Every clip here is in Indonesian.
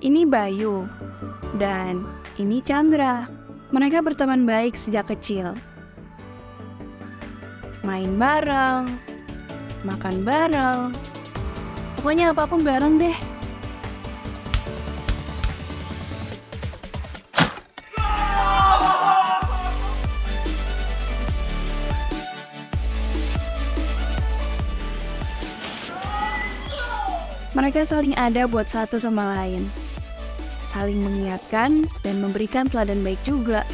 Ini Bayu. Dan ini Chandra. Mereka berteman baik sejak kecil. Main bareng, makan bareng. Pokoknya apa pun bareng deh. Mereka saling ada buat satu sama lain. Saling mengingatkan dan memberikan teladan baik juga.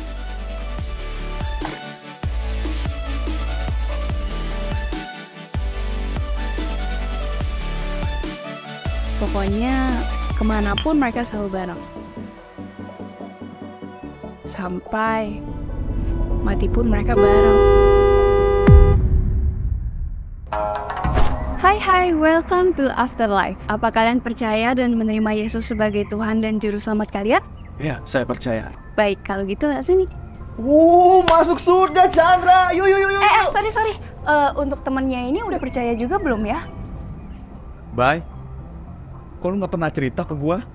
Pokoknya ke mana pun mereka selalu bareng. Sampai mati pun mereka bareng. Hai welcome to Afterlife. Apa kalian percaya dan menerima Yesus sebagai Tuhan dan Juru Selamat kalian? Ya, saya percaya. Baik, kalau gitu lihat sini. Uh, masuk surga Chandra. Yuk yuk yuk yuk. Eh, eh sorry sorry. Eh, untuk temennya ini udah percaya juga belum ya? Bye. Kok lu nggak pernah cerita ke gua?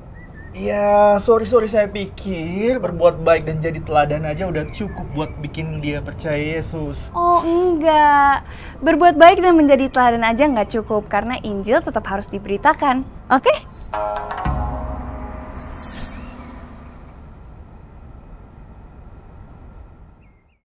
Ya, sorry sorry saya pikir berbuat baik dan jadi teladan aja udah cukup buat bikin dia percaya Yesus. Oh enggak, berbuat baik dan menjadi teladan aja nggak cukup karena Injil tetap harus diberitakan. Oke?